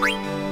Bye.